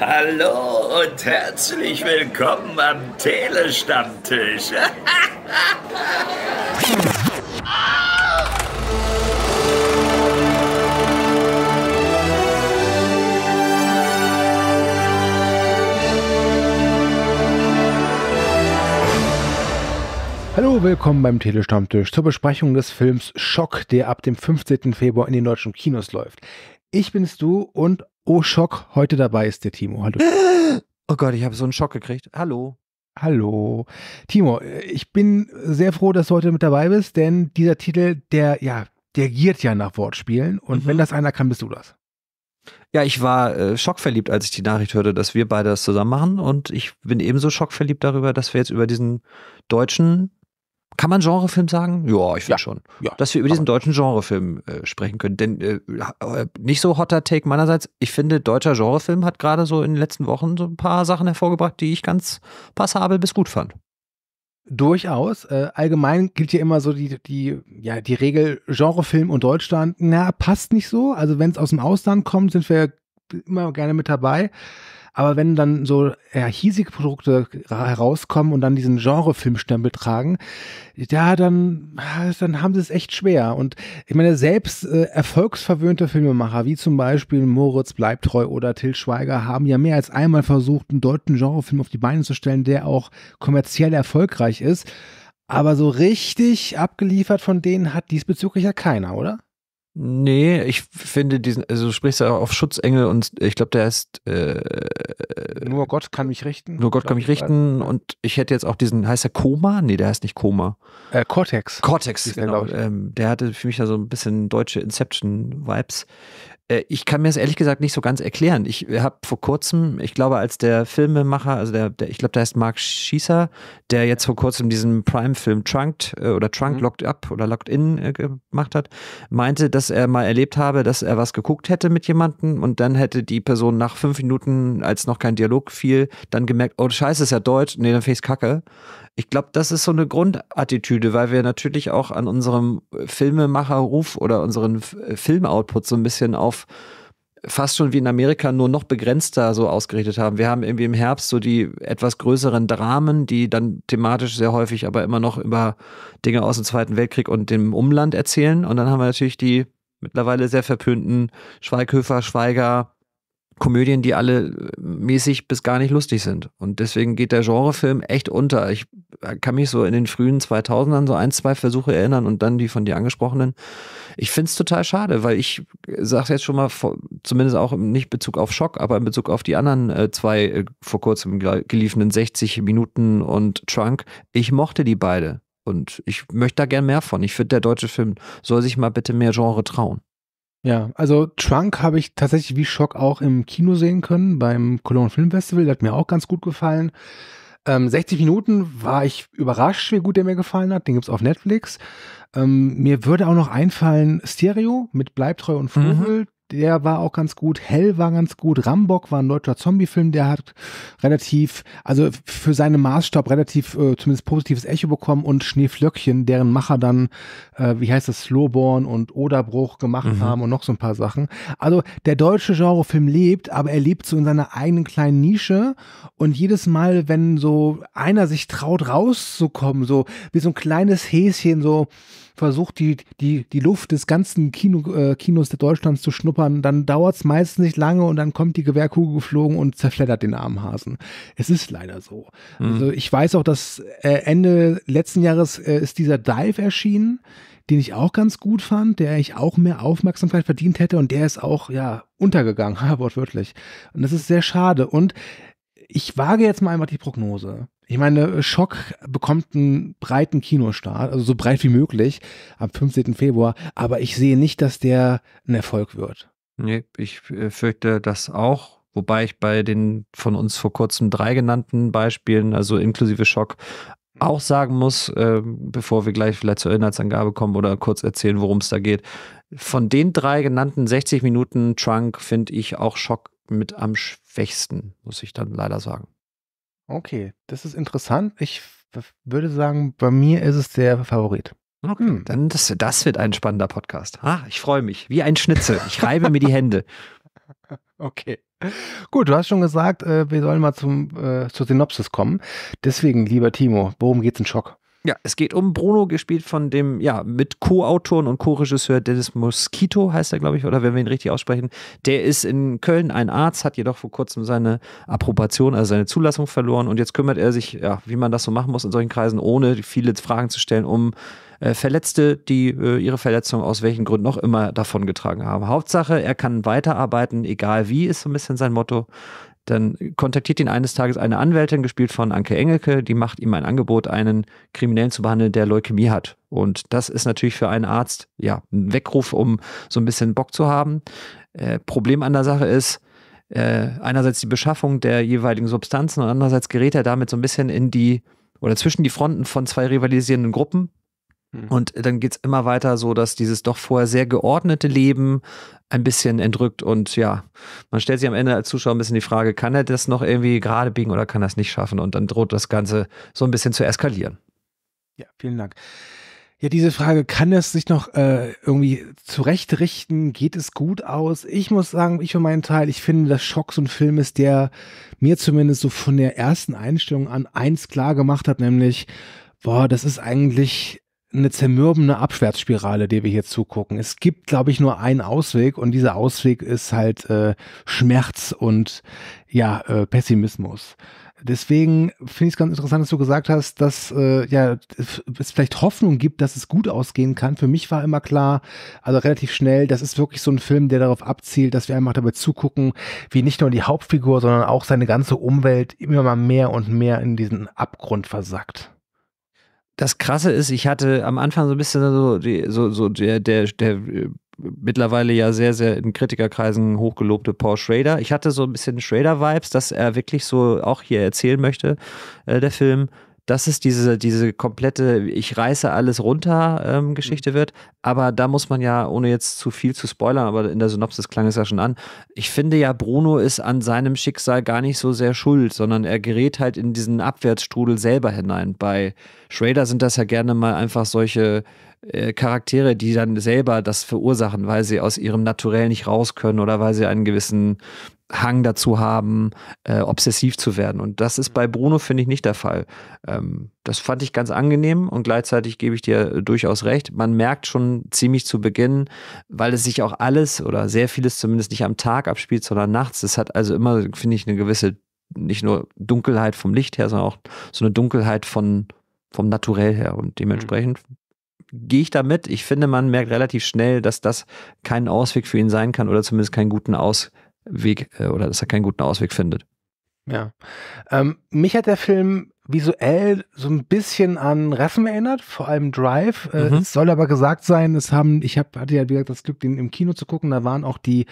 Hallo und herzlich willkommen am Telestammtisch. Hallo, willkommen beim Telestammtisch zur Besprechung des Films Schock, der ab dem 15. Februar in den deutschen Kinos läuft. Ich bin's du und oh Schock, heute dabei ist der Timo. Hallo. Oh Gott, ich habe so einen Schock gekriegt. Hallo. Hallo. Timo, ich bin sehr froh, dass du heute mit dabei bist, denn dieser Titel, der, ja, der giert ja nach Wortspielen und mhm. wenn das einer kann, bist du das. Ja, ich war äh, schockverliebt, als ich die Nachricht hörte, dass wir beide das zusammen machen und ich bin ebenso schockverliebt darüber, dass wir jetzt über diesen deutschen kann man Genrefilm sagen? Ja, ich finde ja, schon. Ja, Dass wir über diesen deutschen Genrefilm äh, sprechen können. Denn äh, äh, nicht so hotter Take meinerseits. Ich finde, deutscher Genrefilm hat gerade so in den letzten Wochen so ein paar Sachen hervorgebracht, die ich ganz passabel bis gut fand. Durchaus. Äh, allgemein gilt ja immer so die, die, ja, die Regel Genrefilm und Deutschland, na, passt nicht so. Also wenn es aus dem Ausland kommt, sind wir immer gerne mit dabei. Aber wenn dann so ja, hiesige Produkte herauskommen und dann diesen Genre-Filmstempel tragen, ja, dann, dann haben sie es echt schwer. Und ich meine, selbst äh, erfolgsverwöhnte Filmemacher, wie zum Beispiel Moritz Bleibtreu oder Till Schweiger, haben ja mehr als einmal versucht, einen deutschen Genrefilm auf die Beine zu stellen, der auch kommerziell erfolgreich ist. Aber so richtig abgeliefert von denen hat diesbezüglich ja keiner, oder? Nee, ich finde diesen, also du sprichst ja auf Schutzengel und ich glaube, der ist äh, Nur Gott kann mich richten. Nur Gott kann mich richten und ich hätte jetzt auch diesen, heißt der Koma? Nee, der heißt nicht Koma. Äh, Cortex. Cortex, genau. Der, ähm, der hatte für mich ja so ein bisschen deutsche Inception-Vibes. Äh, ich kann mir das ehrlich gesagt nicht so ganz erklären. Ich habe vor kurzem, ich glaube, als der Filmemacher, also der, der ich glaube, der heißt Mark Schießer, der jetzt vor kurzem diesen Prime-Film Trunked äh, oder Trunk mhm. Locked Up oder Locked In äh, gemacht hat, meinte, dass er mal erlebt habe, dass er was geguckt hätte mit jemandem und dann hätte die Person nach fünf Minuten, als noch kein Dialog fiel, dann gemerkt, oh Scheiße, ist ja Deutsch, nee, dann face Kacke. Ich glaube, das ist so eine Grundattitüde, weil wir natürlich auch an unserem Filmemacherruf oder unseren Filmoutput so ein bisschen auf fast schon wie in Amerika nur noch begrenzter so ausgerichtet haben. Wir haben irgendwie im Herbst so die etwas größeren Dramen, die dann thematisch sehr häufig aber immer noch über Dinge aus dem Zweiten Weltkrieg und dem Umland erzählen. Und dann haben wir natürlich die mittlerweile sehr verpönten Schweighöfer, Schweiger, Komödien, die alle äh, mäßig bis gar nicht lustig sind. Und deswegen geht der Genrefilm echt unter. Ich kann mich so in den frühen 2000ern so ein, zwei Versuche erinnern und dann die von dir angesprochenen. Ich finde es total schade, weil ich sage jetzt schon mal, zumindest auch nicht Bezug auf Schock, aber in Bezug auf die anderen äh, zwei äh, vor kurzem geliefenen 60 Minuten und Trunk, ich mochte die beide. Und ich möchte da gern mehr von. Ich finde, der deutsche Film soll sich mal bitte mehr Genre trauen. Ja, also Trunk habe ich tatsächlich wie Schock auch im Kino sehen können beim Cologne Film Festival. Der hat mir auch ganz gut gefallen. Ähm, 60 Minuten war ich überrascht, wie gut der mir gefallen hat. Den gibt's auf Netflix. Ähm, mir würde auch noch einfallen Stereo mit Bleibtreu und Vogel. Mhm der war auch ganz gut. Hell war ganz gut. Rambock war ein deutscher Zombie-Film, der hat relativ, also für seinen Maßstab relativ äh, zumindest positives Echo bekommen und Schneeflöckchen, deren Macher dann, äh, wie heißt es, Slowborn und Oderbruch gemacht mhm. haben und noch so ein paar Sachen. Also der deutsche Genrefilm lebt, aber er lebt so in seiner eigenen kleinen Nische und jedes Mal, wenn so einer sich traut rauszukommen, so wie so ein kleines Häschen, so versucht, die, die, die Luft des ganzen Kino, äh, Kinos der Deutschlands zu schnuppern, dann dauert es meistens nicht lange und dann kommt die Gewehrkugel geflogen und zerfleddert den armen Hasen. Es ist leider so. Mhm. Also ich weiß auch, dass äh, Ende letzten Jahres äh, ist dieser Dive erschienen den ich auch ganz gut fand, der ich auch mehr Aufmerksamkeit verdient hätte und der ist auch, ja, untergegangen, wortwörtlich. Und das ist sehr schade. Und ich wage jetzt mal einfach die Prognose. Ich meine, Schock bekommt einen breiten Kinostart, also so breit wie möglich, am 15. Februar, aber ich sehe nicht, dass der ein Erfolg wird. Nee, ich äh, fürchte das auch. Wobei ich bei den von uns vor kurzem drei genannten Beispielen, also inklusive Schock, auch sagen muss, äh, bevor wir gleich vielleicht zur Inhaltsangabe kommen oder kurz erzählen, worum es da geht. Von den drei genannten 60 Minuten Trunk finde ich auch Schock mit am schwächsten, muss ich dann leider sagen. Okay, das ist interessant. Ich würde sagen, bei mir ist es der Favorit. Okay, hm. dann das, das wird ein spannender Podcast. Ah, ich freue mich. Wie ein Schnitzel. Ich reibe mir die Hände. okay. Gut, du hast schon gesagt, äh, wir sollen mal zum, äh, zur Synopsis kommen. Deswegen, lieber Timo, worum geht's in Schock? Ja, es geht um Bruno, gespielt von dem, ja, mit Co-Autoren und Co-Regisseur Dennis Mosquito, heißt er, glaube ich, oder wenn wir ihn richtig aussprechen. Der ist in Köln ein Arzt, hat jedoch vor kurzem seine Approbation, also seine Zulassung verloren und jetzt kümmert er sich, ja, wie man das so machen muss in solchen Kreisen, ohne viele Fragen zu stellen, um äh, Verletzte, die äh, ihre Verletzung aus welchen Gründen auch immer davongetragen haben. Hauptsache, er kann weiterarbeiten, egal wie, ist so ein bisschen sein Motto. Dann kontaktiert ihn eines Tages eine Anwältin, gespielt von Anke Engelke, die macht ihm ein Angebot, einen Kriminellen zu behandeln, der Leukämie hat. Und das ist natürlich für einen Arzt ja ein Weckruf, um so ein bisschen Bock zu haben. Äh, Problem an der Sache ist, äh, einerseits die Beschaffung der jeweiligen Substanzen und andererseits gerät er damit so ein bisschen in die oder zwischen die Fronten von zwei rivalisierenden Gruppen. Und dann geht es immer weiter so, dass dieses doch vorher sehr geordnete Leben ein bisschen entrückt und ja, man stellt sich am Ende als Zuschauer ein bisschen die Frage, kann er das noch irgendwie gerade biegen oder kann er es nicht schaffen? Und dann droht das Ganze so ein bisschen zu eskalieren. Ja, vielen Dank. Ja, diese Frage, kann es sich noch äh, irgendwie zurechtrichten? Geht es gut aus? Ich muss sagen, ich für meinen Teil, ich finde, dass Schock so ein Film ist, der mir zumindest so von der ersten Einstellung an eins klar gemacht hat, nämlich, boah, das ist eigentlich eine zermürbende Abwärtsspirale, der wir hier zugucken. Es gibt, glaube ich, nur einen Ausweg und dieser Ausweg ist halt äh, Schmerz und ja, äh, Pessimismus. Deswegen finde ich es ganz interessant, dass du gesagt hast, dass äh, ja es vielleicht Hoffnung gibt, dass es gut ausgehen kann. Für mich war immer klar, also relativ schnell, das ist wirklich so ein Film, der darauf abzielt, dass wir einfach dabei zugucken, wie nicht nur die Hauptfigur, sondern auch seine ganze Umwelt immer mal mehr und mehr in diesen Abgrund versackt das Krasse ist, ich hatte am Anfang so ein bisschen so, die, so, so der, der, der mittlerweile ja sehr, sehr in Kritikerkreisen hochgelobte Paul Schrader. Ich hatte so ein bisschen Schrader-Vibes, dass er wirklich so auch hier erzählen möchte, äh, der Film, dass es diese, diese komplette Ich reiße alles runter ähm, Geschichte mhm. wird. Aber da muss man ja, ohne jetzt zu viel zu spoilern, aber in der Synopsis klang es ja schon an, ich finde ja, Bruno ist an seinem Schicksal gar nicht so sehr schuld, sondern er gerät halt in diesen Abwärtsstrudel selber hinein. Bei Schrader sind das ja gerne mal einfach solche äh, Charaktere, die dann selber das verursachen, weil sie aus ihrem Naturell nicht raus können oder weil sie einen gewissen Hang dazu haben, äh, obsessiv zu werden. Und das ist bei Bruno, finde ich, nicht der Fall. Ähm, das fand ich ganz angenehm und gleichzeitig gebe ich dir durchaus recht. Man merkt schon ziemlich zu Beginn, weil es sich auch alles oder sehr vieles zumindest nicht am Tag abspielt, sondern nachts. Das hat also immer, finde ich, eine gewisse, nicht nur Dunkelheit vom Licht her, sondern auch so eine Dunkelheit von, vom Naturell her. Und dementsprechend gehe ich damit. Ich finde, man merkt relativ schnell, dass das kein Ausweg für ihn sein kann oder zumindest keinen guten Ausweg Weg äh, oder dass er keinen guten Ausweg findet. Ja. Ähm, mich hat der Film visuell so ein bisschen an Reffen erinnert, vor allem Drive. Äh, mhm. Es soll aber gesagt sein, es haben, ich hab, hatte ja wie gesagt das Glück, den im Kino zu gucken, da waren auch die,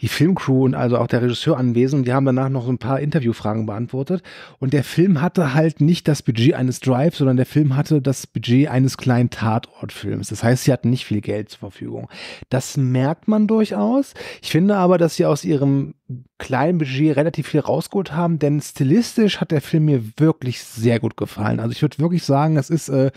die Filmcrew und also auch der Regisseur anwesend die haben danach noch so ein paar Interviewfragen beantwortet. Und der Film hatte halt nicht das Budget eines Drive, sondern der Film hatte das Budget eines kleinen Tatortfilms. Das heißt, sie hatten nicht viel Geld zur Verfügung. Das merkt man durchaus. Ich finde aber, dass sie aus ihrem kleinen Budget relativ viel rausgeholt haben, denn stilistisch hat der Film mir wirklich sehr gut gefallen. Also ich würde wirklich sagen, es ist, äh,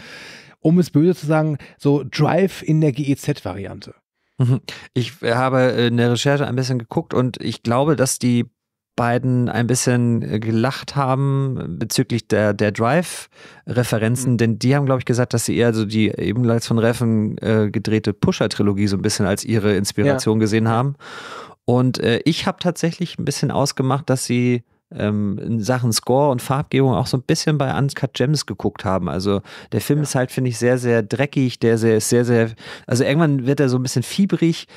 um es böse zu sagen, so Drive in der GEZ-Variante. Mhm. Ich habe in der Recherche ein bisschen geguckt und ich glaube, dass die beiden ein bisschen äh, gelacht haben bezüglich der, der Drive-Referenzen, mhm. denn die haben, glaube ich, gesagt, dass sie eher so die ebenfalls von Reffen äh, gedrehte Pusher-Trilogie so ein bisschen als ihre Inspiration ja. gesehen haben. Und äh, ich habe tatsächlich ein bisschen ausgemacht, dass sie ähm, in Sachen Score und Farbgebung auch so ein bisschen bei Uncut Gems geguckt haben. Also der Film ja. ist halt, finde ich, sehr, sehr dreckig, der sehr, sehr, sehr, also irgendwann wird er so ein bisschen fiebrig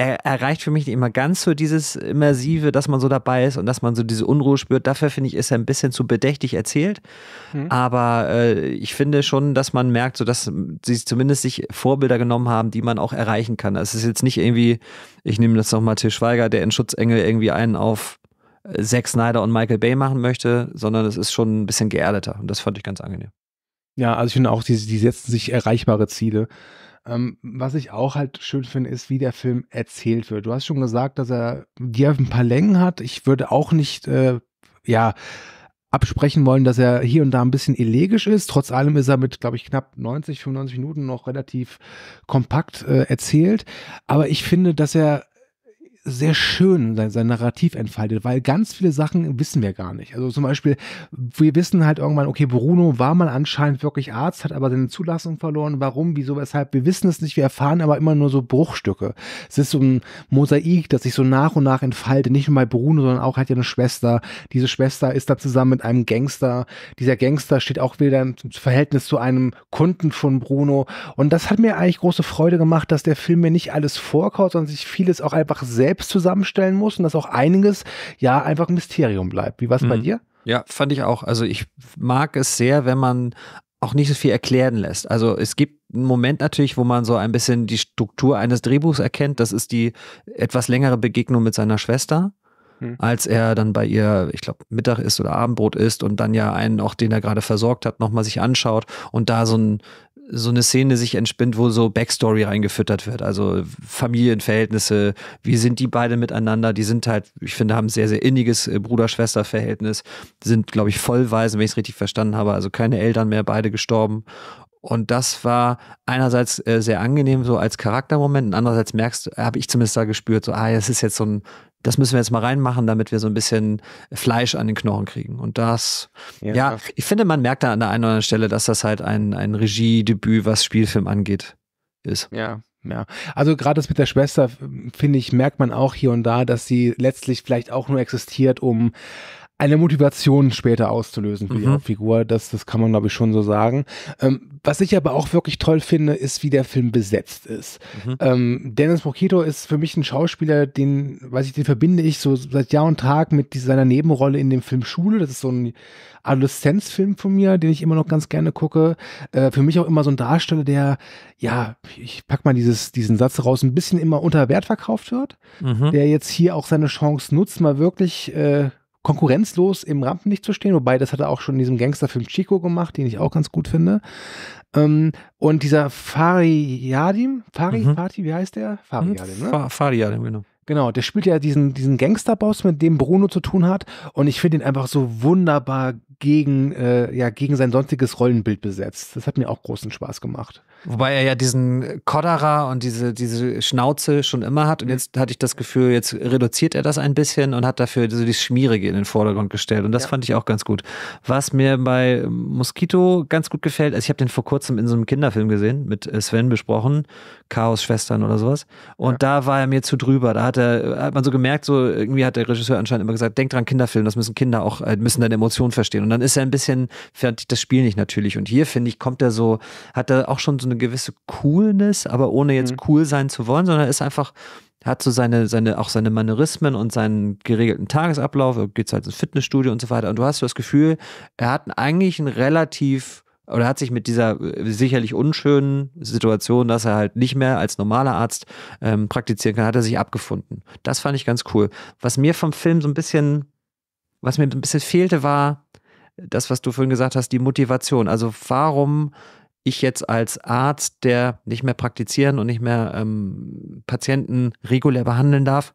er erreicht für mich nicht immer ganz so dieses Immersive, dass man so dabei ist und dass man so diese Unruhe spürt. Dafür finde ich, ist er ein bisschen zu bedächtig erzählt. Mhm. Aber äh, ich finde schon, dass man merkt, so dass sie zumindest sich Vorbilder genommen haben, die man auch erreichen kann. Es ist jetzt nicht irgendwie, ich nehme das nochmal Til Schweiger, der in Schutzengel irgendwie einen auf äh, Zack Snyder und Michael Bay machen möchte, sondern es ist schon ein bisschen geerdeter. Und das fand ich ganz angenehm. Ja, also ich finde auch, die, die setzen sich erreichbare Ziele. Ähm, was ich auch halt schön finde, ist, wie der Film erzählt wird. Du hast schon gesagt, dass er dir ein paar Längen hat. Ich würde auch nicht, äh, ja, absprechen wollen, dass er hier und da ein bisschen elegisch ist. Trotz allem ist er mit, glaube ich, knapp 90, 95 Minuten noch relativ kompakt äh, erzählt. Aber ich finde, dass er sehr schön sein, sein Narrativ entfaltet, weil ganz viele Sachen wissen wir gar nicht. Also zum Beispiel, wir wissen halt irgendwann, okay, Bruno war mal anscheinend wirklich Arzt, hat aber seine Zulassung verloren. Warum, wieso, weshalb? Wir wissen es nicht, wir erfahren aber immer nur so Bruchstücke. Es ist so ein Mosaik, das sich so nach und nach entfaltet. Nicht nur bei Bruno, sondern auch hat ja eine Schwester. Diese Schwester ist da zusammen mit einem Gangster. Dieser Gangster steht auch wieder im Verhältnis zu einem Kunden von Bruno. Und das hat mir eigentlich große Freude gemacht, dass der Film mir nicht alles vorkaut, sondern sich vieles auch einfach selbst zusammenstellen muss und dass auch einiges ja einfach ein Mysterium bleibt. Wie war es mhm. bei dir? Ja, fand ich auch. Also ich mag es sehr, wenn man auch nicht so viel erklären lässt. Also es gibt einen Moment natürlich, wo man so ein bisschen die Struktur eines Drehbuchs erkennt. Das ist die etwas längere Begegnung mit seiner Schwester, hm. als er dann bei ihr, ich glaube, Mittag isst oder Abendbrot isst und dann ja einen, auch den er gerade versorgt hat, nochmal sich anschaut und da so ein so eine Szene sich entspinnt, wo so Backstory reingefüttert wird. Also Familienverhältnisse, wie sind die beide miteinander? Die sind halt, ich finde, haben ein sehr, sehr inniges äh, Bruder-Schwester-Verhältnis. Sind, glaube ich, vollweise, wenn ich es richtig verstanden habe. Also keine Eltern mehr, beide gestorben. Und das war einerseits äh, sehr angenehm, so als Charaktermoment, und andererseits merkst, habe ich zumindest da gespürt, so, ah, es ist jetzt so ein das müssen wir jetzt mal reinmachen, damit wir so ein bisschen Fleisch an den Knochen kriegen. Und das, ja, ja ich finde, man merkt da an der einen oder anderen Stelle, dass das halt ein, ein Regiedebüt, was Spielfilm angeht, ist. Ja. Ja, also gerade das mit der Schwester, finde ich, merkt man auch hier und da, dass sie letztlich vielleicht auch nur existiert, um eine Motivation später auszulösen für mhm. die Hauptfigur. Das, das kann man, glaube ich, schon so sagen. Ähm, was ich aber auch wirklich toll finde, ist, wie der Film besetzt ist. Mhm. Ähm, Dennis Moquito ist für mich ein Schauspieler, den, weiß ich, den verbinde ich so seit Jahr und Tag mit seiner Nebenrolle in dem Film Schule. Das ist so ein Adoleszenzfilm von mir, den ich immer noch ganz gerne gucke. Äh, für mich auch immer so ein Darsteller, der, ja, ich pack mal dieses, diesen Satz raus, ein bisschen immer unter Wert verkauft wird. Mhm. Der jetzt hier auch seine Chance nutzt, mal wirklich, äh, konkurrenzlos im Rampenlicht zu stehen, wobei das hat er auch schon in diesem Gangsterfilm Chico gemacht, den ich auch ganz gut finde. Ähm, und dieser Fariyadim, Fari, mhm. Fati, wie heißt der? Fariyadim, ne? Fariyadim, genau. Genau, der spielt ja diesen, diesen Gangsterboss, mit dem Bruno zu tun hat. Und ich finde ihn einfach so wunderbar gegen, äh, ja, gegen sein sonstiges Rollenbild besetzt. Das hat mir auch großen Spaß gemacht. Wobei er ja diesen Kodderer und diese, diese Schnauze schon immer hat. Und jetzt hatte ich das Gefühl, jetzt reduziert er das ein bisschen und hat dafür so die Schmierige in den Vordergrund gestellt. Und das ja. fand ich auch ganz gut. Was mir bei Mosquito ganz gut gefällt, also ich habe den vor kurzem in so einem Kinderfilm gesehen, mit Sven besprochen, Chaos-Schwestern oder sowas. Und ja. da war er mir zu drüber. Da hat er, hat man so gemerkt, so irgendwie hat der Regisseur anscheinend immer gesagt, denk dran, Kinderfilm, das müssen Kinder auch, äh, müssen deine Emotionen verstehen. Und dann ist er ein bisschen, fand das Spiel nicht natürlich. Und hier, finde ich, kommt er so, hat er auch schon so eine gewisse Coolness, aber ohne jetzt mhm. cool sein zu wollen, sondern er ist einfach, hat so seine, seine, auch seine Manierismen und seinen geregelten Tagesablauf, geht halt ins Fitnessstudio und so weiter. Und du hast so das Gefühl, er hat eigentlich ein relativ oder hat sich mit dieser äh, sicherlich unschönen Situation, dass er halt nicht mehr als normaler Arzt ähm, praktizieren kann, hat er sich abgefunden. Das fand ich ganz cool. Was mir vom Film so ein bisschen, was mir ein bisschen fehlte, war das, was du vorhin gesagt hast, die Motivation. Also warum ich jetzt als Arzt, der nicht mehr praktizieren und nicht mehr ähm, Patienten regulär behandeln darf,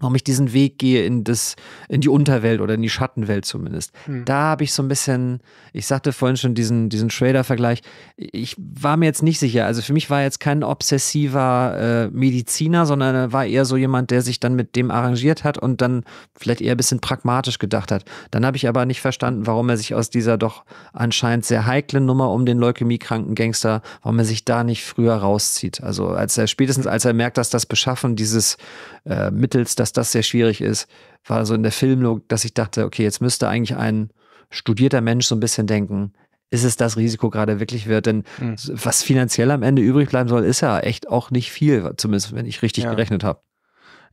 warum ich diesen Weg gehe in das, in die Unterwelt oder in die Schattenwelt zumindest. Hm. Da habe ich so ein bisschen, ich sagte vorhin schon diesen, diesen Schrader-Vergleich, ich war mir jetzt nicht sicher. Also für mich war jetzt kein obsessiver äh, Mediziner, sondern er war eher so jemand, der sich dann mit dem arrangiert hat und dann vielleicht eher ein bisschen pragmatisch gedacht hat. Dann habe ich aber nicht verstanden, warum er sich aus dieser doch anscheinend sehr heiklen Nummer um den leukämiekranken Gangster, warum er sich da nicht früher rauszieht. Also als er spätestens als er merkt, dass das Beschaffen dieses äh, mittels, dass das sehr schwierig ist, war so in der Filmlogik, dass ich dachte, okay, jetzt müsste eigentlich ein studierter Mensch so ein bisschen denken, ist es das Risiko gerade wirklich wert? Denn mhm. was finanziell am Ende übrig bleiben soll, ist ja echt auch nicht viel, zumindest wenn ich richtig ja. gerechnet habe.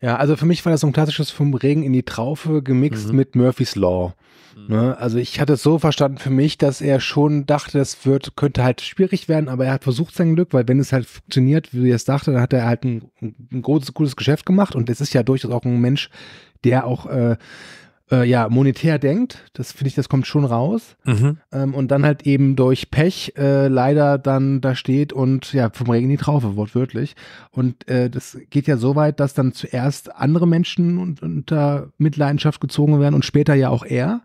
Ja, also für mich war das so ein klassisches vom Regen in die Traufe gemixt mhm. mit Murphy's Law. Mhm. Ne? Also ich hatte es so verstanden für mich, dass er schon dachte, das wird, könnte halt schwierig werden, aber er hat versucht sein Glück, weil wenn es halt funktioniert, wie er es dachte, dann hat er halt ein, ein großes, gutes Geschäft gemacht und es ist ja durchaus auch ein Mensch, der auch äh, äh, ja, monetär denkt. Das finde ich, das kommt schon raus. Mhm. Ähm, und dann halt eben durch Pech äh, leider dann da steht und ja, vom Regen die Traufe, wortwörtlich. Und äh, das geht ja so weit, dass dann zuerst andere Menschen unter Mitleidenschaft gezogen werden und später ja auch er.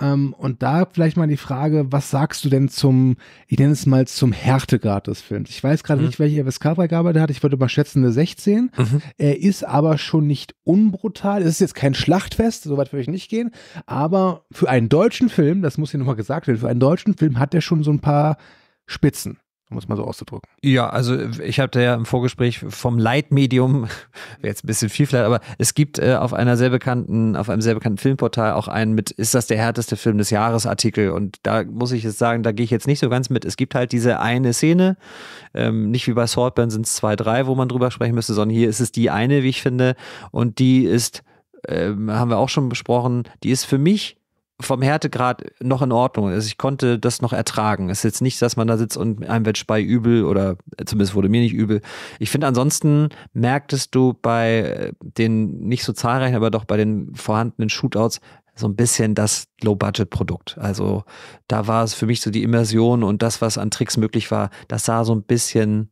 Ähm, und da vielleicht mal die Frage, was sagst du denn zum, ich nenne es mal zum Härtegrad des Films? Ich weiß gerade mhm. nicht, welche FSK-Freigabe der hat. Ich würde mal schätzen eine 16. Mhm. Er ist aber schon nicht unbrutal. Es ist jetzt kein Schlachtfest, soweit würde ich nicht gehen. Aber für einen deutschen Film, das muss hier nochmal gesagt werden, für einen deutschen Film hat er schon so ein paar Spitzen um es mal so auszudrücken. Ja, also ich hatte ja im Vorgespräch vom Leitmedium, jetzt ein bisschen viel vielleicht, aber es gibt äh, auf einer sehr bekannten, auf einem sehr bekannten Filmportal auch einen mit, ist das der härteste Film des Jahres Artikel und da muss ich jetzt sagen, da gehe ich jetzt nicht so ganz mit. Es gibt halt diese eine Szene, ähm, nicht wie bei Saltburn sind es zwei, drei, wo man drüber sprechen müsste, sondern hier ist es die eine, wie ich finde, und die ist, äh, haben wir auch schon besprochen, die ist für mich vom Härtegrad noch in Ordnung. Also ich konnte das noch ertragen. Es ist jetzt nicht, dass man da sitzt und einem wird Spei übel oder zumindest wurde mir nicht übel. Ich finde ansonsten merktest du bei den nicht so zahlreichen, aber doch bei den vorhandenen Shootouts so ein bisschen das Low-Budget-Produkt. Also da war es für mich so die Immersion und das, was an Tricks möglich war, das sah so ein bisschen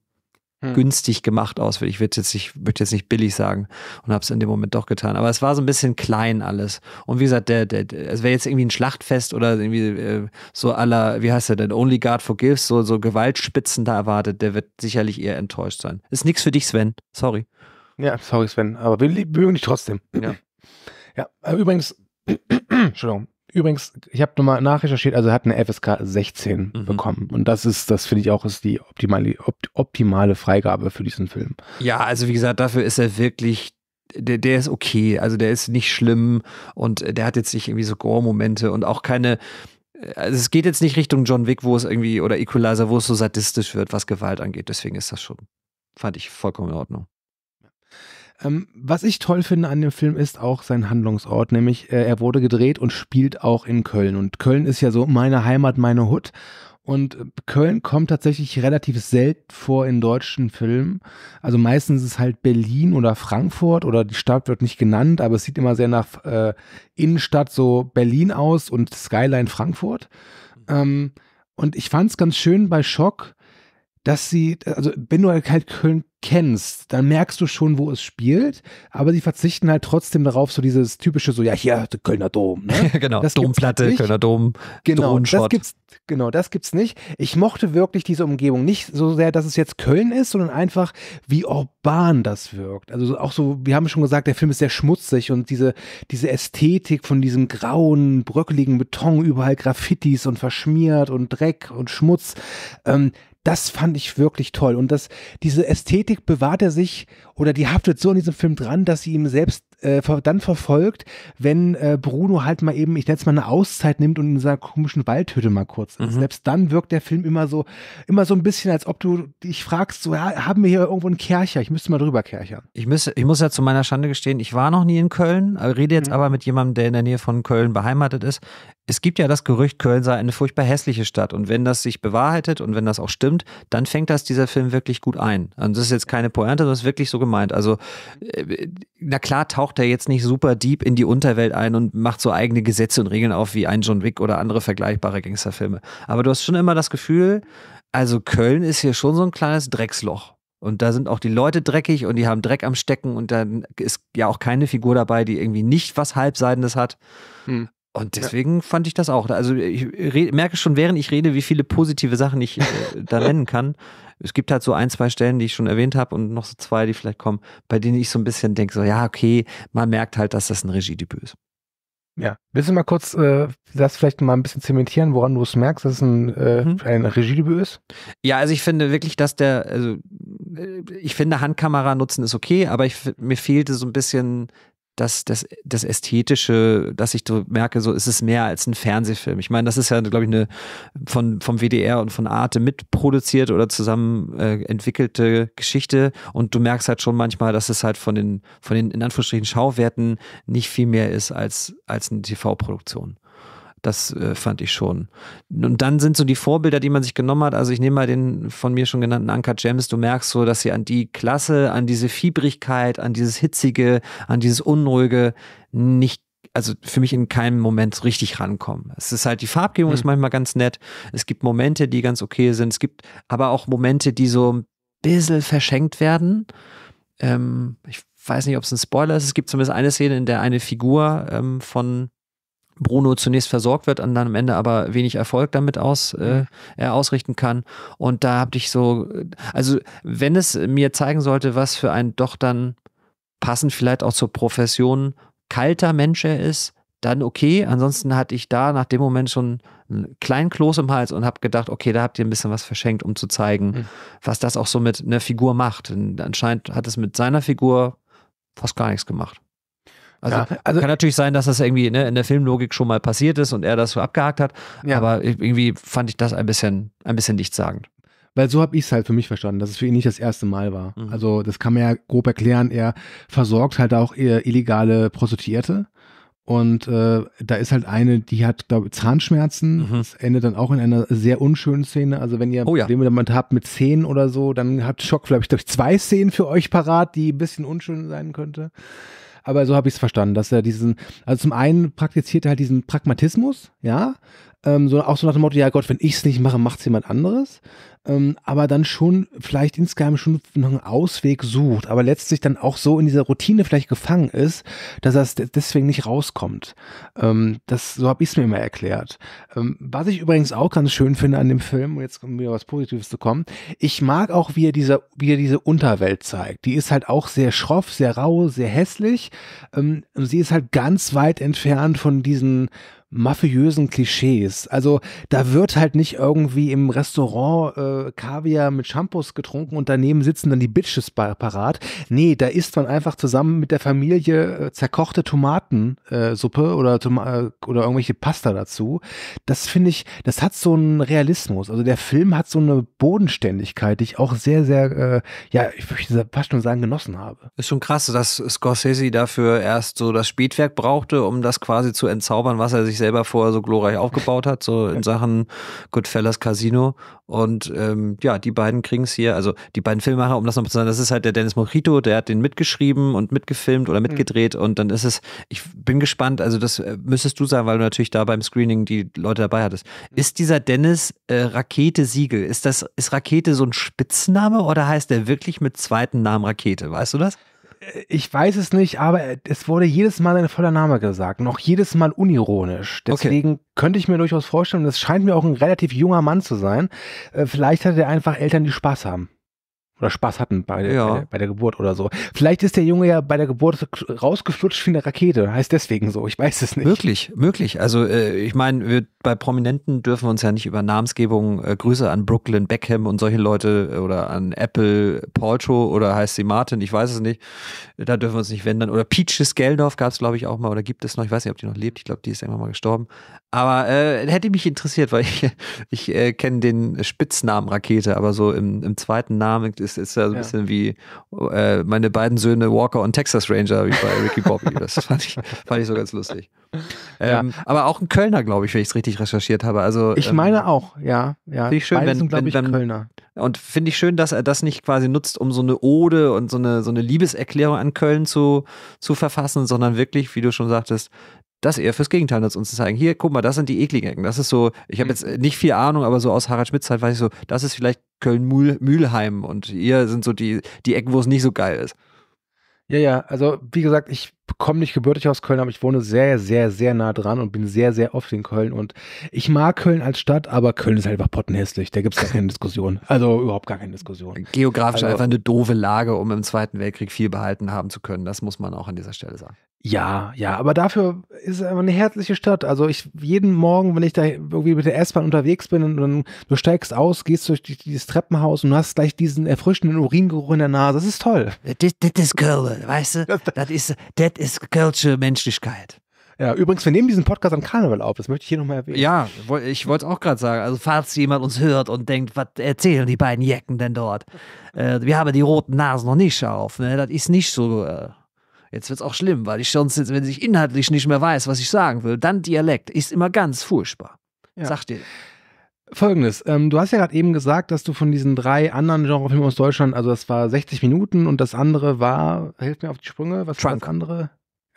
hm. günstig gemacht aus. Ich würde jetzt nicht, würde jetzt nicht billig sagen und habe es in dem Moment doch getan. Aber es war so ein bisschen klein alles. Und wie gesagt, der, der, der es wäre jetzt irgendwie ein Schlachtfest oder irgendwie äh, so aller, wie heißt der denn, Only God Forgives, so, so Gewaltspitzen da erwartet, der wird sicherlich eher enttäuscht sein. Ist nichts für dich, Sven. Sorry. Ja, sorry, Sven. Aber wir mögen dich trotzdem. Ja. Ja, äh, übrigens, Entschuldigung, Übrigens, ich habe nochmal nachrecherchiert, also er hat eine FSK 16 mhm. bekommen. Und das ist, das finde ich auch, ist die optimale, optimale Freigabe für diesen Film. Ja, also wie gesagt, dafür ist er wirklich der, der ist okay, also der ist nicht schlimm und der hat jetzt nicht irgendwie so Gore-Momente und auch keine, also es geht jetzt nicht Richtung John Wick, wo es irgendwie, oder Equalizer, wo es so sadistisch wird, was Gewalt angeht, deswegen ist das schon, fand ich vollkommen in Ordnung. Ähm, was ich toll finde an dem Film ist auch sein Handlungsort, nämlich äh, er wurde gedreht und spielt auch in Köln. Und Köln ist ja so meine Heimat, meine Hut. Und äh, Köln kommt tatsächlich relativ selten vor in deutschen Filmen. Also meistens ist es halt Berlin oder Frankfurt oder die Stadt wird nicht genannt, aber es sieht immer sehr nach äh, Innenstadt so Berlin aus und Skyline Frankfurt. Ähm, und ich fand es ganz schön bei Schock, dass sie, also wenn du halt Köln kennst, dann merkst du schon, wo es spielt, aber sie verzichten halt trotzdem darauf, so dieses typische, so, ja, hier, der Kölner Dom, ne? genau, das Domplatte, Kölner Dom, genau, das gibt's, genau, das gibt's nicht. Ich mochte wirklich diese Umgebung, nicht so sehr, dass es jetzt Köln ist, sondern einfach, wie urban das wirkt. Also auch so, wir haben schon gesagt, der Film ist sehr schmutzig und diese, diese Ästhetik von diesem grauen, bröckeligen Beton, überall Graffitis und verschmiert und Dreck und Schmutz, ähm, das fand ich wirklich toll. Und das, diese Ästhetik bewahrt er sich oder die haftet so in diesem Film dran, dass sie ihm selbst äh, dann verfolgt, wenn äh, Bruno halt mal eben, ich nenne es mal eine Auszeit nimmt und in seiner komischen Waldhütte mal kurz ist. Mhm. Selbst dann wirkt der Film immer so, immer so ein bisschen, als ob du dich fragst, so, ja, haben wir hier irgendwo einen Kercher? Ich müsste mal drüber kerchern. Ich, muss, ich muss ja zu meiner Schande gestehen, ich war noch nie in Köln, rede jetzt mhm. aber mit jemandem, der in der Nähe von Köln beheimatet ist es gibt ja das Gerücht, Köln sei eine furchtbar hässliche Stadt. Und wenn das sich bewahrheitet und wenn das auch stimmt, dann fängt das dieser Film wirklich gut ein. Und also das ist jetzt keine Pointe, das ist wirklich so gemeint. Also, äh, na klar taucht er jetzt nicht super deep in die Unterwelt ein und macht so eigene Gesetze und Regeln auf wie ein John Wick oder andere vergleichbare Gangsterfilme. Aber du hast schon immer das Gefühl, also Köln ist hier schon so ein kleines Drecksloch. Und da sind auch die Leute dreckig und die haben Dreck am Stecken und dann ist ja auch keine Figur dabei, die irgendwie nicht was Halbseidendes hat. Hm. Und deswegen ja. fand ich das auch. Also ich merke schon, während ich rede, wie viele positive Sachen ich äh, da nennen kann. Es gibt halt so ein, zwei Stellen, die ich schon erwähnt habe und noch so zwei, die vielleicht kommen, bei denen ich so ein bisschen denke, so ja, okay, man merkt halt, dass das ein Regiedebüt ist. Ja, willst du mal kurz äh, das vielleicht mal ein bisschen zementieren, woran du es merkst, dass es ein, äh, mhm. ein Regiedebüt ist? Ja, also ich finde wirklich, dass der, also äh, ich finde Handkamera nutzen ist okay, aber ich, mir fehlte so ein bisschen das, das, das Ästhetische, dass ich so merke, so ist es mehr als ein Fernsehfilm. Ich meine, das ist ja, glaube ich, eine von, vom WDR und von Arte mitproduziert oder zusammen äh, entwickelte Geschichte. Und du merkst halt schon manchmal, dass es halt von den, von den in Anführungsstrichen Schauwerten nicht viel mehr ist als, als eine TV-Produktion. Das äh, fand ich schon. Und dann sind so die Vorbilder, die man sich genommen hat. Also ich nehme mal den von mir schon genannten Anker James. Du merkst so, dass sie an die Klasse, an diese Fiebrigkeit, an dieses Hitzige, an dieses Unruhige nicht also für mich in keinem Moment richtig rankommen. Es ist halt, die Farbgebung mhm. ist manchmal ganz nett. Es gibt Momente, die ganz okay sind. Es gibt aber auch Momente, die so ein bisschen verschenkt werden. Ähm, ich weiß nicht, ob es ein Spoiler ist. Es gibt zumindest eine Szene, in der eine Figur ähm, von Bruno zunächst versorgt wird und dann am Ende aber wenig Erfolg damit aus, äh, mhm. er ausrichten kann. Und da habe ich so, also wenn es mir zeigen sollte, was für ein doch dann passend vielleicht auch zur Profession kalter Mensch er ist, dann okay. Ansonsten hatte ich da nach dem Moment schon einen kleinen Kloß im Hals und habe gedacht, okay, da habt ihr ein bisschen was verschenkt, um zu zeigen, mhm. was das auch so mit einer Figur macht. Und anscheinend hat es mit seiner Figur fast gar nichts gemacht. Also, ja, also, kann natürlich sein, dass das irgendwie ne, in der Filmlogik schon mal passiert ist und er das so abgehakt hat. Ja. Aber irgendwie fand ich das ein bisschen, ein bisschen nichtssagend. Weil so habe ich es halt für mich verstanden, dass es für ihn nicht das erste Mal war. Mhm. Also das kann man ja grob erklären. Er versorgt halt auch illegale Prostituierte. Und äh, da ist halt eine, die hat, glaube Zahnschmerzen. Mhm. Das endet dann auch in einer sehr unschönen Szene. Also wenn ihr oh, ja. Probleme damit habt mit Szenen oder so, dann habt Schock vielleicht, glaube ich, zwei Szenen für euch parat, die ein bisschen unschön sein könnte. Aber so habe ich es verstanden, dass er diesen, also zum einen praktiziert er halt diesen Pragmatismus, ja, ähm, so auch so nach dem Motto, ja Gott, wenn ich es nicht mache, macht es jemand anderes ähm, aber dann schon vielleicht insgeheim schon noch einen Ausweg sucht, aber letztlich dann auch so in dieser Routine vielleicht gefangen ist, dass er deswegen nicht rauskommt. Ähm, das, so habe ich es mir immer erklärt. Ähm, was ich übrigens auch ganz schön finde an dem Film, um jetzt um wieder was Positives zu kommen, ich mag auch, wie er, diese, wie er diese Unterwelt zeigt. Die ist halt auch sehr schroff, sehr rau, sehr hässlich. Ähm, sie ist halt ganz weit entfernt von diesen mafiösen Klischees. Also da wird halt nicht irgendwie im Restaurant äh, Kaviar mit Shampoos getrunken und daneben sitzen dann die Bitches parat. Nee, da isst man einfach zusammen mit der Familie äh, zerkochte Tomatensuppe äh, oder, Toma oder irgendwelche Pasta dazu. Das finde ich, das hat so einen Realismus. Also der Film hat so eine Bodenständigkeit, die ich auch sehr, sehr, äh, ja, ich möchte fast schon sagen, genossen habe. Ist schon krass, dass Scorsese dafür erst so das Spätwerk brauchte, um das quasi zu entzaubern, was er sich selber vorher so glorreich aufgebaut hat, so in Sachen Goodfellas Casino. Und ähm, ja, die beiden kriegen es hier, also die beiden Filmemacher, um das noch zu sagen, das ist halt der Dennis Mojito, der hat den mitgeschrieben und mitgefilmt oder mitgedreht. Mhm. Und dann ist es, ich bin gespannt, also das äh, müsstest du sagen, weil du natürlich da beim Screening die Leute dabei hattest. Mhm. Ist dieser Dennis äh, Rakete Siegel, ist das, ist Rakete so ein Spitzname oder heißt der wirklich mit zweiten Namen Rakete? Weißt du das? Ich weiß es nicht, aber es wurde jedes Mal ein voller Name gesagt, noch jedes Mal unironisch. Deswegen okay. könnte ich mir durchaus vorstellen, das scheint mir auch ein relativ junger Mann zu sein. Äh, vielleicht hat er einfach Eltern, die Spaß haben oder Spaß hatten bei, ja. bei, bei, der Geburt oder so. Vielleicht ist der Junge ja bei der Geburt rausgeflutscht wie eine Rakete, heißt deswegen so, ich weiß es nicht. Möglich, möglich. Also äh, ich meine, bei Prominenten dürfen wir uns ja nicht über Namensgebung, äh, Grüße an Brooklyn Beckham und solche Leute äh, oder an Apple Paltrow oder heißt sie Martin, ich weiß es nicht. Da dürfen wir uns nicht wenden. Oder Peaches Geldorf gab es glaube ich auch mal oder gibt es noch, ich weiß nicht, ob die noch lebt, ich glaube, die ist irgendwann mal gestorben. Aber äh, hätte mich interessiert, weil ich, ich äh, kenne den Spitznamen Rakete, aber so im, im zweiten Namen ist, ist ja so ein bisschen wie äh, meine beiden Söhne Walker und Texas Ranger, wie bei Ricky Bobby. Das fand ich, fand ich so ganz lustig. Ähm, ja. Aber auch ein Kölner, glaube ich, wenn ich es richtig recherchiert habe. Also, ich ähm, meine auch, ja. ja. Finde ich schön, wenn, sind, wenn, ich, wenn, Kölner. Und finde ich schön, dass er das nicht quasi nutzt, um so eine Ode und so eine, so eine Liebeserklärung an Köln zu, zu verfassen, sondern wirklich, wie du schon sagtest, das eher fürs Gegenteil nutzt, uns zu zeigen. Hier, guck mal, das sind die ekligen Ecken. Das ist so, ich habe jetzt nicht viel Ahnung, aber so aus Harald Schmidts Zeit weiß ich so, das ist vielleicht Köln-Mühlheim und hier sind so die, die Ecken, wo es nicht so geil ist. Ja, ja, also wie gesagt, ich komme nicht gebürtig aus Köln, aber ich wohne sehr, sehr, sehr nah dran und bin sehr, sehr oft in Köln. Und ich mag Köln als Stadt, aber Köln ist halt einfach pottenhässlich. Da gibt es gar keine Diskussion. Also überhaupt gar keine Diskussion. Geografisch also, einfach eine doofe Lage, um im Zweiten Weltkrieg viel behalten haben zu können. Das muss man auch an dieser Stelle sagen. Ja, ja, aber dafür ist es einfach eine herzliche Stadt. Also ich jeden Morgen, wenn ich da irgendwie mit der S-Bahn unterwegs bin und dann du steigst aus, gehst durch dieses Treppenhaus und hast gleich diesen erfrischenden Uringeruch in der Nase. Das ist toll. Das, das ist Köln, weißt du? Das ist, das ist Kölsche Menschlichkeit. Ja, übrigens, wir nehmen diesen Podcast am Karneval auf, das möchte ich hier nochmal erwähnen. Ja, ich wollte es auch gerade sagen. Also, falls jemand uns hört und denkt, was erzählen die beiden Jecken denn dort? Äh, wir haben die roten Nasen noch nicht auf. Ne? Das ist nicht so. Äh Jetzt wird es auch schlimm, weil ich sonst, wenn ich inhaltlich nicht mehr weiß, was ich sagen will, dann Dialekt ist immer ganz furchtbar. Ja. Sag dir. Folgendes, ähm, du hast ja gerade eben gesagt, dass du von diesen drei anderen Genrefilmen aus Deutschland, also das war 60 Minuten und das andere war, hilf mir auf die Sprünge, was Trunk. war das andere?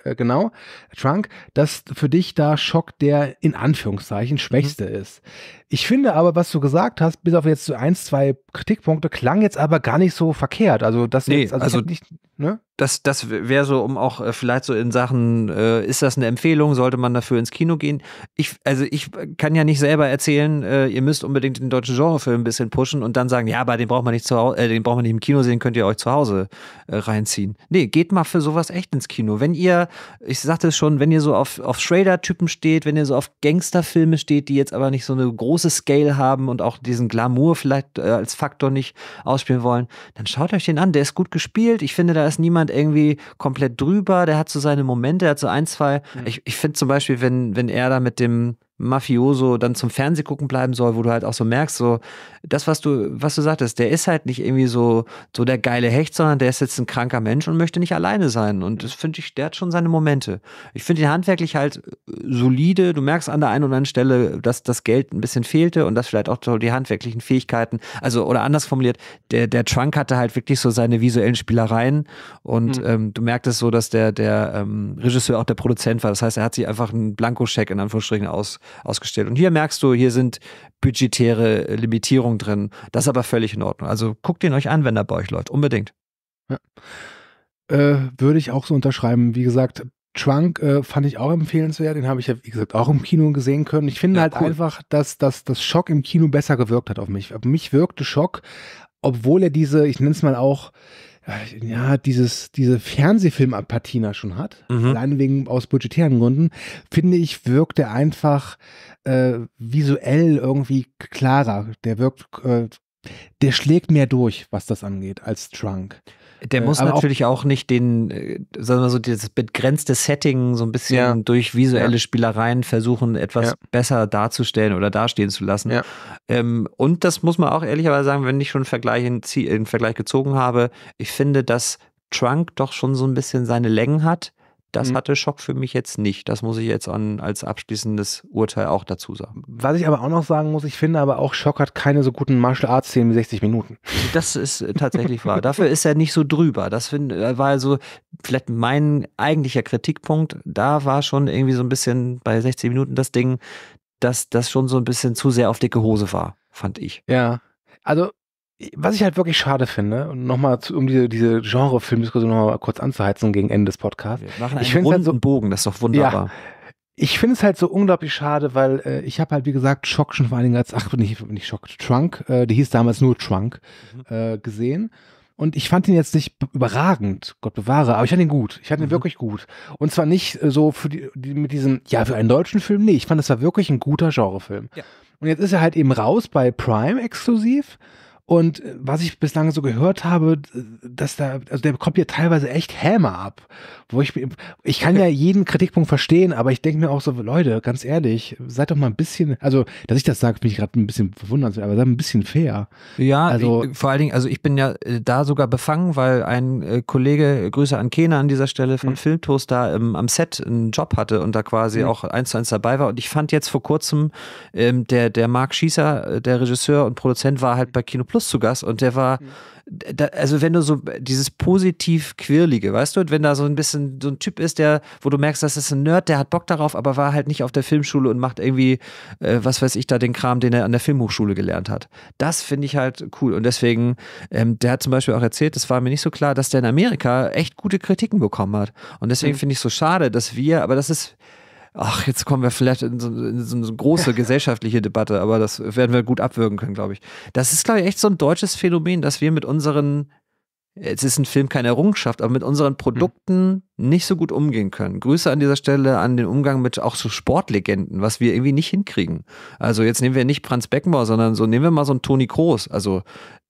Äh, genau, Trunk, dass für dich da Schock der in Anführungszeichen schwächste mhm. ist. Ich finde aber, was du gesagt hast, bis auf jetzt so ein, zwei Kritikpunkte, klang jetzt aber gar nicht so verkehrt. Also das nee, jetzt, also, also nicht, ne? Das, das wäre so, um auch äh, vielleicht so in Sachen, äh, ist das eine Empfehlung, sollte man dafür ins Kino gehen? Ich, also ich kann ja nicht selber erzählen, äh, ihr müsst unbedingt den deutschen Genrefilm ein bisschen pushen und dann sagen, ja, aber den braucht man nicht zu Hause, äh, den braucht man nicht im Kino sehen, könnt ihr euch zu Hause reinziehen. Nee, geht mal für sowas echt ins Kino. Wenn ihr, ich sagte es schon, wenn ihr so auf, auf Schrader-Typen steht, wenn ihr so auf Gangsterfilme steht, die jetzt aber nicht so eine große Scale haben und auch diesen Glamour vielleicht äh, als Faktor nicht ausspielen wollen, dann schaut euch den an. Der ist gut gespielt. Ich finde, da ist niemand irgendwie komplett drüber. Der hat so seine Momente, der hat so ein, zwei. Mhm. Ich, ich finde zum Beispiel, wenn, wenn er da mit dem Mafioso dann zum Fernsehgucken bleiben soll, wo du halt auch so merkst, so das, was du, was du sagtest, der ist halt nicht irgendwie so, so der geile Hecht, sondern der ist jetzt ein kranker Mensch und möchte nicht alleine sein. Und das finde ich, der hat schon seine Momente. Ich finde ihn handwerklich halt äh, solide. Du merkst an der einen oder anderen Stelle, dass das Geld ein bisschen fehlte und dass vielleicht auch die handwerklichen Fähigkeiten, also oder anders formuliert, der, der Trunk hatte halt wirklich so seine visuellen Spielereien und mhm. ähm, du merktest so, dass der, der ähm, Regisseur auch der Produzent war. Das heißt, er hat sich einfach einen Blankoscheck in Anführungsstrichen aus ausgestellt. Und hier merkst du, hier sind budgetäre Limitierungen drin. Das ist aber völlig in Ordnung. Also guckt ihn euch an, wenn er bei euch läuft. Unbedingt. Ja. Äh, würde ich auch so unterschreiben. Wie gesagt, Trunk äh, fand ich auch empfehlenswert. Den habe ich ja, wie gesagt, auch im Kino gesehen können. Ich finde ja, halt cool. einfach, dass, dass das Schock im Kino besser gewirkt hat auf mich. Auf mich wirkte Schock, obwohl er diese, ich nenne es mal auch, ja, dieses, diese Fernsehfilm-Patina schon hat, mhm. allein wegen aus budgetären Gründen, finde ich, wirkt er einfach äh, visuell irgendwie klarer. Der wirkt, äh, der schlägt mehr durch, was das angeht, als Trunk. Der muss äh, natürlich auch, auch, nicht den, äh, sagen wir so, dieses begrenzte Setting so ein bisschen ja. durch visuelle ja. Spielereien versuchen, etwas ja. besser darzustellen oder dastehen zu lassen. Ähm, und das muss man auch ehrlicherweise sagen, wenn ich schon einen Vergleich, einen Vergleich gezogen habe, ich finde, dass Trunk doch schon so ein bisschen seine Längen hat das mhm. hatte Schock für mich jetzt nicht. Das muss ich jetzt an, als abschließendes Urteil auch dazu sagen. Was ich aber auch noch sagen muss, ich finde aber auch Schock hat keine so guten Martial Arts Szenen wie 60 Minuten. Das ist äh, tatsächlich wahr. Dafür ist er nicht so drüber. Das find, äh, war also vielleicht mein eigentlicher Kritikpunkt. Da war schon irgendwie so ein bisschen bei 60 Minuten das Ding, dass das schon so ein bisschen zu sehr auf dicke Hose war, fand ich. Ja. Also was ich halt wirklich schade finde, und nochmal, um diese, diese Genre-Filmdiskussion nochmal kurz anzuheizen gegen Ende des Podcasts. Wir machen einen ich runden halt so, Bogen, das ist doch wunderbar. Ja, ich finde es halt so unglaublich schade, weil äh, ich habe halt, wie gesagt, Schock schon vor allen Dingen als, ach, nicht, nicht Schock, Trunk, äh, die hieß damals nur Trunk, mhm. äh, gesehen. Und ich fand ihn jetzt nicht überragend, Gott bewahre, aber ich fand ihn gut. Ich fand ihn mhm. wirklich gut. Und zwar nicht äh, so für die, die, mit diesem, ja, für einen deutschen Film, nee, ich fand, es war wirklich ein guter Genrefilm. Ja. Und jetzt ist er halt eben raus bei Prime exklusiv. Und äh, was ich bislang so gehört habe, dass da, also der kommt ja teilweise echt Hämer ab. Wo ich, ich kann ja jeden Kritikpunkt verstehen, aber ich denke mir auch so, Leute, ganz ehrlich, seid doch mal ein bisschen, also, dass ich das sage, bin ich gerade ein bisschen verwundert, aber seid ein bisschen fair. Ja, also, ich, vor allen Dingen, also ich bin ja äh, da sogar befangen, weil ein äh, Kollege, Grüße an Kena an dieser Stelle von mhm. Filmtoast da ähm, am Set einen Job hatte und da quasi mhm. auch eins zu eins dabei war. Und ich fand jetzt vor kurzem, ähm, der, der Marc Schießer, der Regisseur und Produzent, war halt bei Kino Plus Plus zu Gast und der war, da, also wenn du so dieses positiv quirlige, weißt du, wenn da so ein bisschen so ein Typ ist, der, wo du merkst, das ist ein Nerd, der hat Bock darauf, aber war halt nicht auf der Filmschule und macht irgendwie, äh, was weiß ich da, den Kram, den er an der Filmhochschule gelernt hat. Das finde ich halt cool und deswegen, ähm, der hat zum Beispiel auch erzählt, das war mir nicht so klar, dass der in Amerika echt gute Kritiken bekommen hat und deswegen mhm. finde ich es so schade, dass wir, aber das ist ach, jetzt kommen wir vielleicht in so, in so eine große gesellschaftliche Debatte, aber das werden wir gut abwürgen können, glaube ich. Das ist, glaube ich, echt so ein deutsches Phänomen, dass wir mit unseren es ist ein Film keine Errungenschaft, aber mit unseren Produkten nicht so gut umgehen können. Grüße an dieser Stelle an den Umgang mit auch so Sportlegenden, was wir irgendwie nicht hinkriegen. Also jetzt nehmen wir nicht Franz Beckenbauer, sondern so nehmen wir mal so einen Toni Kroos. Also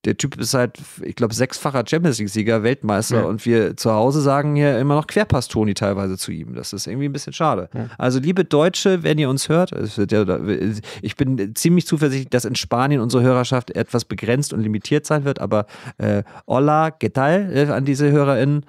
der Typ ist halt, ich glaube, sechsfacher Champions League-Sieger, Weltmeister ja. und wir zu Hause sagen hier immer noch Querpass-Toni teilweise zu ihm. Das ist irgendwie ein bisschen schade. Ja. Also liebe Deutsche, wenn ihr uns hört, ich bin ziemlich zuversichtlich, dass in Spanien unsere Hörerschaft etwas begrenzt und limitiert sein wird, aber äh, hola, ¿qué tal äh, an diese HörerInnen?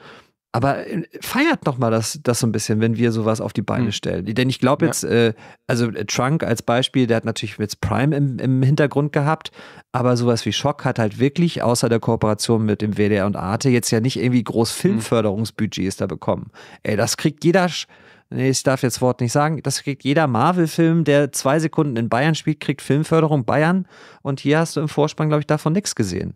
Aber äh, feiert noch mal das, das so ein bisschen, wenn wir sowas auf die Beine hm. stellen. Denn ich glaube jetzt, ja. äh, also äh, Trunk als Beispiel, der hat natürlich jetzt Prime im, im Hintergrund gehabt, aber sowas wie Schock hat halt wirklich außer der Kooperation mit dem WDR und Arte jetzt ja nicht irgendwie groß hm. Filmförderungsbudgets da bekommen. Ey, das kriegt jeder nee, ich darf jetzt das Wort nicht sagen, das kriegt jeder Marvel-Film, der zwei Sekunden in Bayern spielt, kriegt Filmförderung Bayern. Und hier hast du im Vorspann, glaube ich, davon nichts gesehen.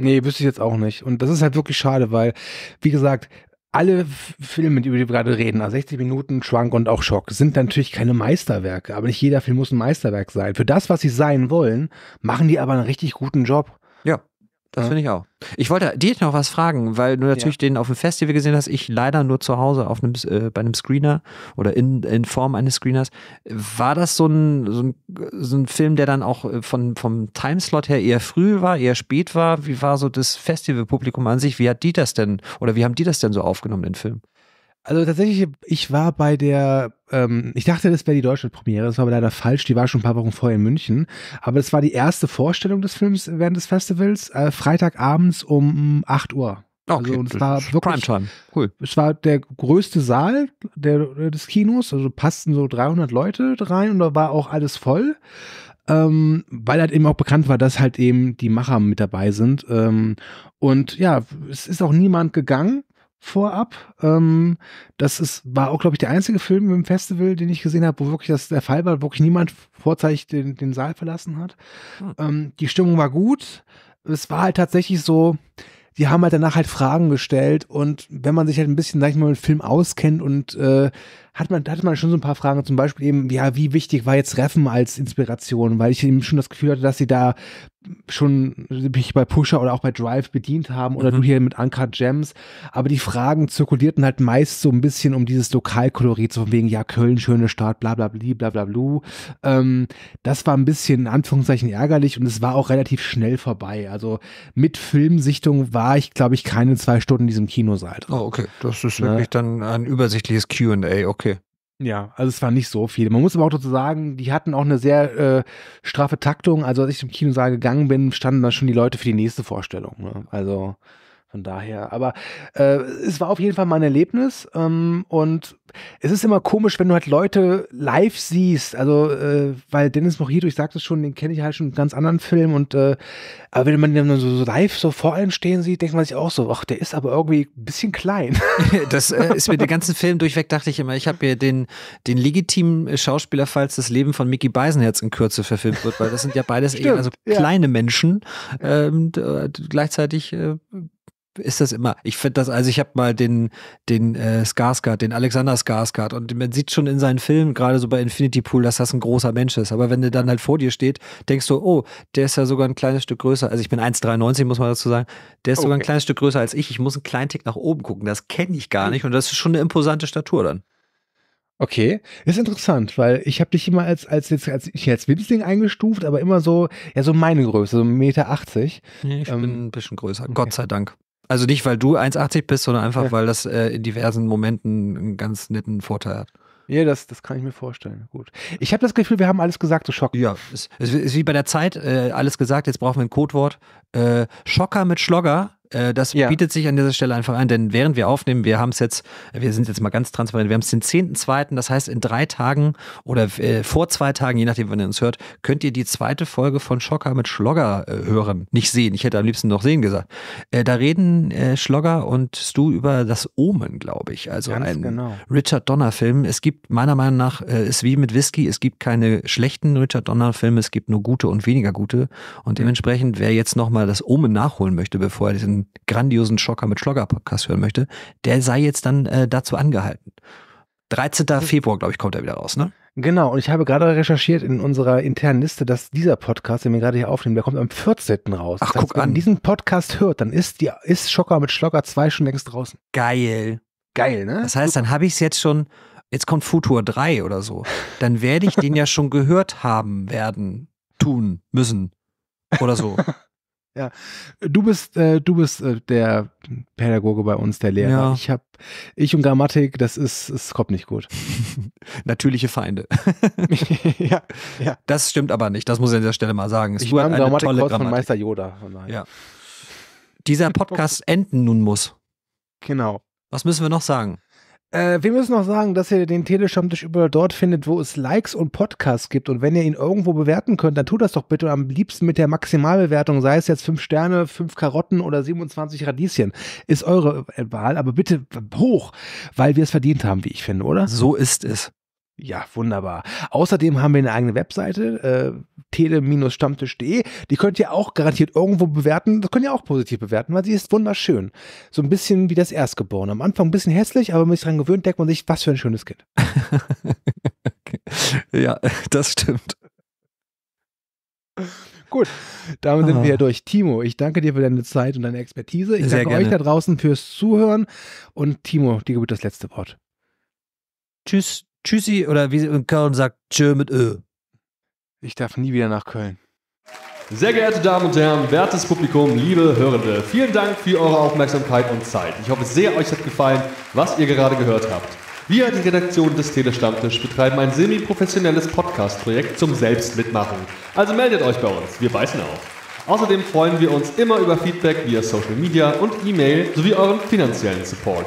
Nee, wüsste ich jetzt auch nicht. Und das ist halt wirklich schade, weil, wie gesagt, alle Filme, über die wir gerade reden, also 60 Minuten, Schwank und auch Schock, sind natürlich keine Meisterwerke. Aber nicht jeder Film muss ein Meisterwerk sein. Für das, was sie sein wollen, machen die aber einen richtig guten Job. Das finde ich auch. Ich wollte dir noch was fragen, weil du natürlich ja. den auf dem Festival gesehen hast, ich leider nur zu Hause auf einem, äh, bei einem Screener oder in, in Form eines Screeners. War das so ein, so ein, so ein Film, der dann auch äh, von, vom Timeslot her eher früh war, eher spät war? Wie war so das Festivalpublikum an sich? Wie hat die das denn oder wie haben die das denn so aufgenommen, den Film? Also tatsächlich, ich war bei der, ähm, ich dachte, das wäre die Deutschlandpremiere, das war aber leider falsch, die war schon ein paar Wochen vorher in München. Aber es war die erste Vorstellung des Films während des Festivals, äh, Freitagabends um 8 Uhr. Okay, also, es war wirklich, Primetime. Cool. Es war der größte Saal der, des Kinos, also passten so 300 Leute rein und da war auch alles voll. Ähm, weil halt eben auch bekannt war, dass halt eben die Macher mit dabei sind. Ähm, und ja, es ist auch niemand gegangen vorab. Ähm, das ist, war auch, glaube ich, der einzige Film im Festival, den ich gesehen habe, wo wirklich das der Fall war, wo wirklich niemand vorzeitig den, den Saal verlassen hat. Hm. Ähm, die Stimmung war gut. Es war halt tatsächlich so, die haben halt danach halt Fragen gestellt und wenn man sich halt ein bisschen, sag ich mal, mit dem Film auskennt und äh, hat man, hatte man schon so ein paar Fragen, zum Beispiel eben, ja, wie wichtig war jetzt Reffen als Inspiration, weil ich eben schon das Gefühl hatte, dass sie da schon mich bei Pusher oder auch bei Drive bedient haben oder mhm. du hier mit Uncut Gems, aber die Fragen zirkulierten halt meist so ein bisschen um dieses Lokalkolorit, so von wegen, ja, Köln, schöne Stadt, bla bla bla bla bla bla. Ähm, das war ein bisschen in Anführungszeichen ärgerlich und es war auch relativ schnell vorbei. Also mit Filmsichtung war ich, glaube ich, keine zwei Stunden in diesem Kinosaal. Oh, okay. Das ist wirklich ja. dann ein übersichtliches QA, okay. Ja, also es war nicht so viel. Man muss aber auch dazu sagen, die hatten auch eine sehr äh, straffe Taktung. Also als ich im Kinosaal gegangen bin, standen da schon die Leute für die nächste Vorstellung. Ne? Also von daher, aber äh, es war auf jeden Fall mal ein Erlebnis ähm, und es ist immer komisch, wenn du halt Leute live siehst, also äh, weil Dennis Mojito, ich sagte es schon, den kenne ich halt schon in ganz anderen Film und äh, aber wenn man den dann so, so live so vor einem stehen sieht, denkt man sich auch so, ach, der ist aber irgendwie ein bisschen klein. das äh, ist mir den ganzen Film durchweg, dachte ich immer, ich habe mir den, den legitimen Schauspieler, falls das Leben von Mickey Beisenherz in Kürze verfilmt wird, weil das sind ja beides Stimmt, eher also kleine ja. Menschen, ähm, gleichzeitig äh, ist das immer. Ich finde das, also ich habe mal den, den äh, Skarsgård, den Alexander Skarsgård und man sieht schon in seinen Filmen, gerade so bei Infinity Pool, dass das ein großer Mensch ist. Aber wenn der dann halt vor dir steht, denkst du, oh, der ist ja sogar ein kleines Stück größer. Also ich bin 1,93, muss man dazu sagen. Der ist okay. sogar ein kleines Stück größer als ich. Ich muss einen kleinen Tick nach oben gucken. Das kenne ich gar nicht und das ist schon eine imposante Statur dann. Okay, ist interessant, weil ich habe dich immer als als jetzt als ich als Winzling eingestuft, aber immer so ja so meine Größe, so 1,80 Meter. Nee, ich ähm, bin ein bisschen größer, okay. Gott sei Dank. Also nicht, weil du 1,80 bist, sondern einfach, ja. weil das äh, in diversen Momenten einen ganz netten Vorteil hat. Ja, das, das kann ich mir vorstellen. Gut. Ich habe das Gefühl, wir haben alles gesagt, so Schock. Ja, es ist, wie bei der Zeit, äh, alles gesagt, jetzt brauchen wir ein Codewort. Äh, Schocker mit Schlogger das ja. bietet sich an dieser Stelle einfach an, denn während wir aufnehmen, wir haben es jetzt, wir sind jetzt mal ganz transparent, wir haben es den 10.2., das heißt in drei Tagen oder äh, vor zwei Tagen, je nachdem, wann ihr uns hört, könnt ihr die zweite Folge von Schocker mit Schlogger äh, hören. Nicht sehen, ich hätte am liebsten noch sehen gesagt. Äh, da reden äh, Schlogger und Stu über das Omen, glaube ich. Also ganz ein genau. Richard Donner-Film. Es gibt meiner Meinung nach, äh, ist wie mit Whisky, es gibt keine schlechten Richard Donner-Filme, es gibt nur gute und weniger gute. Und dementsprechend, wer jetzt nochmal das Omen nachholen möchte, bevor er diesen grandiosen Schocker mit Schlogger Podcast hören möchte, der sei jetzt dann äh, dazu angehalten. 13. Februar, glaube ich, kommt er wieder raus, ne? Genau, und ich habe gerade recherchiert in unserer internen Liste, dass dieser Podcast, den wir gerade hier aufnehmen, der kommt am 14. raus. Ach, das heißt, guck wenn an. diesen Podcast hört, dann ist, die, ist Schocker mit Schlogger 2 schon längst draußen. Geil. Geil, ne? Das heißt, dann habe ich es jetzt schon, jetzt kommt Futur 3 oder so. Dann werde ich den ja schon gehört haben werden, tun, müssen oder so. Ja, du bist, äh, du bist äh, der Pädagoge bei uns, der Lehrer. Ja. Ich habe, ich und Grammatik, das ist, es kommt nicht gut. Natürliche Feinde. ja, ja. Das stimmt aber nicht. Das muss ich an dieser Stelle mal sagen. Es ich war Grammatik tolle Grammatik. von Meister Yoda. Ja. Dieser Podcast enden nun muss. Genau. Was müssen wir noch sagen? Äh, wir müssen noch sagen, dass ihr den Telestammtisch überall dort findet, wo es Likes und Podcasts gibt. Und wenn ihr ihn irgendwo bewerten könnt, dann tut das doch bitte am liebsten mit der Maximalbewertung, sei es jetzt 5 Sterne, 5 Karotten oder 27 Radieschen. Ist eure Wahl, aber bitte hoch, weil wir es verdient haben, wie ich finde, oder? So ist es. Ja, wunderbar. Außerdem haben wir eine eigene Webseite, äh, tele-stammtisch.de. Die könnt ihr auch garantiert irgendwo bewerten. Das könnt ihr auch positiv bewerten, weil sie ist wunderschön. So ein bisschen wie das Erstgeborene. Am Anfang ein bisschen hässlich, aber wenn man sich daran gewöhnt, denkt man sich, was für ein schönes Kind. okay. Ja, das stimmt. Gut, damit sind ah. wir durch. Timo, ich danke dir für deine Zeit und deine Expertise. Ich Sehr danke gerne. euch da draußen fürs Zuhören. Und Timo, dir gebührt das letzte Wort. Tschüss. Tschüssi oder wie in Köln sagt, tschö mit Ö. Ich darf nie wieder nach Köln. Sehr geehrte Damen und Herren, wertes Publikum, liebe Hörende, vielen Dank für eure Aufmerksamkeit und Zeit. Ich hoffe sehr, euch hat gefallen, was ihr gerade gehört habt. Wir, die Redaktion des Telestammtisch, betreiben ein semi-professionelles Podcast-Projekt zum Selbstmitmachen. Also meldet euch bei uns, wir beißen auf. Außerdem freuen wir uns immer über Feedback via Social Media und E-Mail sowie euren finanziellen Support.